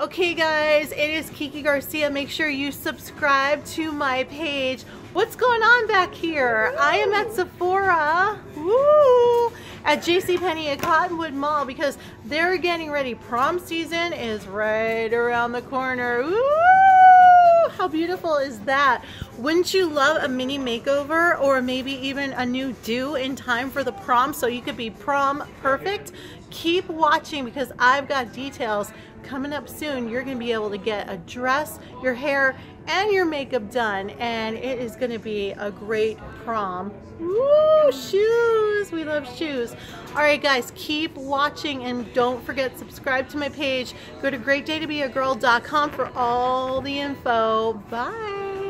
Okay guys, it is Kiki Garcia. Make sure you subscribe to my page. What's going on back here? I am at Sephora. Woo! At JCPenney at Cottonwood Mall because they're getting ready. Prom season is right around the corner. Woo! Beautiful is that? Wouldn't you love a mini makeover or maybe even a new do in time for the prom so you could be prom perfect? Keep watching because I've got details coming up soon. You're going to be able to get a dress, your hair, and your makeup done and it is to be a great prom. Woo! Shoes! We love shoes. Alright guys, keep watching and don't forget subscribe to my page. Go to greatdaytobeagirl.com for all the info. Bye!